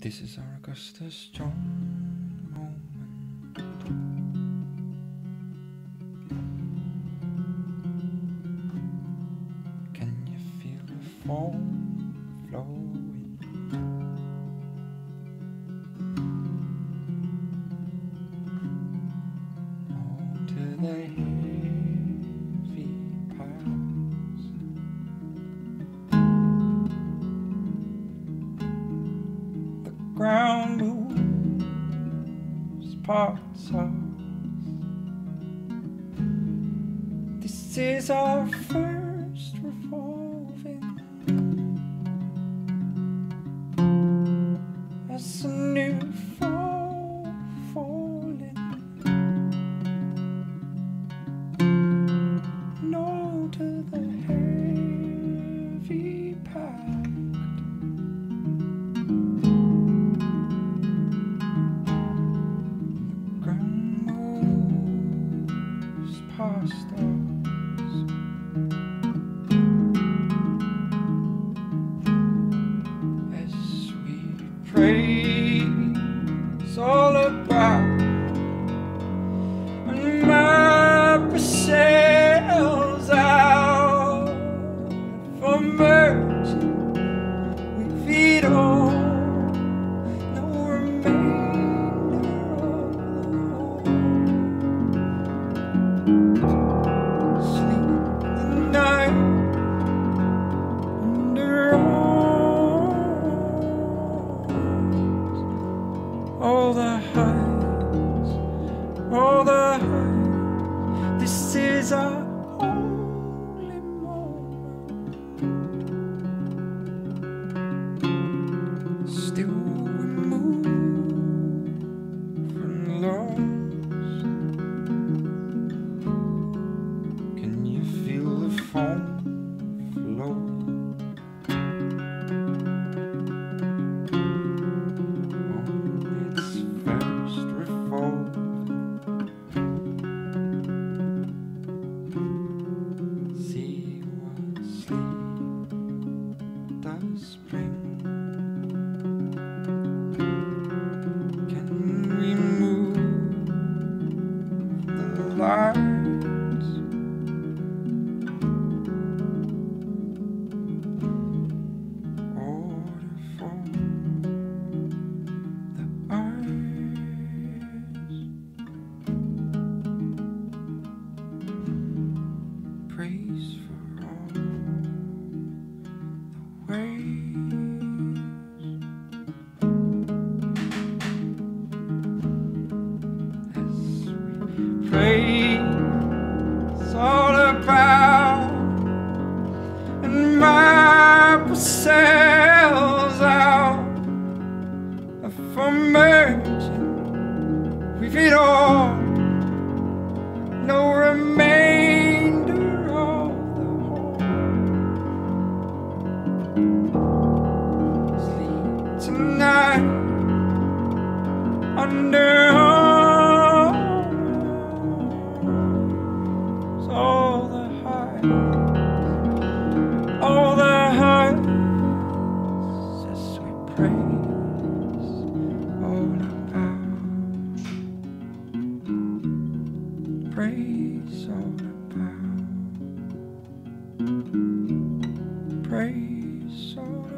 This is our Augustus John moment. Can you feel the foam flowing? Oh, to us. This is our first revolving pray. It's all about the heights, does bring. Can we move the lights? Tonight under arms. all the heights, all the heights as we praise all about, praise all about, praise all about.